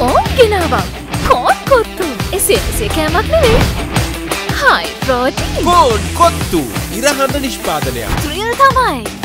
ඕම් ගෙනාවක් කෝන් කොත්තු. එසේ එසේ කෑමක් නෙවේ හයි ප්‍රෝටී කෝඩ් කොත්තු. ඉරහඳ නිෂ්පාදනයක්. ත්‍රියල් තමයි.